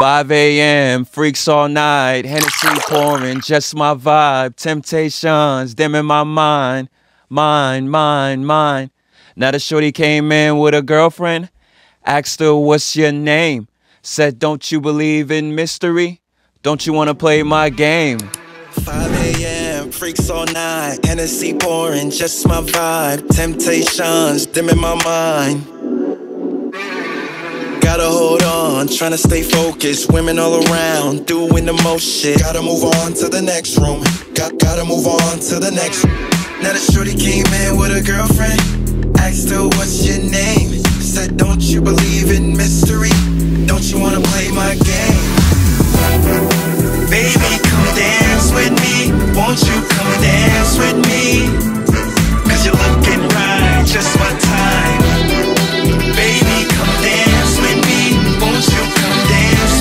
5 a.m., freaks all night, Hennessy pouring, just my vibe. Temptations, dim in my mind, mine, mine, mine. Now the shorty came in with a girlfriend, asked her, What's your name? Said, Don't you believe in mystery? Don't you wanna play my game? 5 a.m., freaks all night, Hennessy pouring, just my vibe. Temptations, dim in my mind. Gotta hold on, trying to stay focused. Women all around, doing the most shit. Gotta move on to the next room. Got, gotta move on to the next. Now the shorty came in with a girlfriend. Asked her, what's your name? Said, don't you believe in mystery?